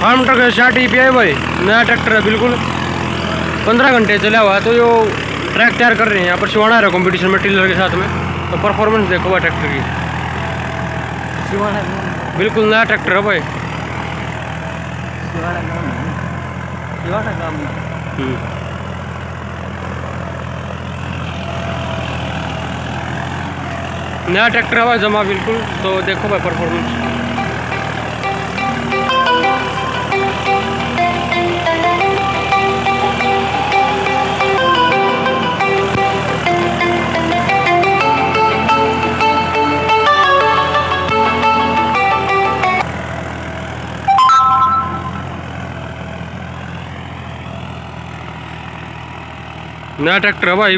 Farm truck short ई है भाई। नया ट्रैक्टर है बिल्कुल। पंद्रह घंटे चला हुआ है तो जो ट्रैक तैयार कर रहे हैं यहाँ पर शिवाना रहा कॉम्पिटिशन में टिलर के साथ में। तो परफॉर्मेंस देखो भाई ट्रैक्टर की। बिल्कुल नया ट्रैक्टर है भाई। हम्म। नया ट्रैक्टर है भाई जमा बिल्कुल। तो देखो भाई परफॉर्मेंस नया ट्रैक्टर है भाई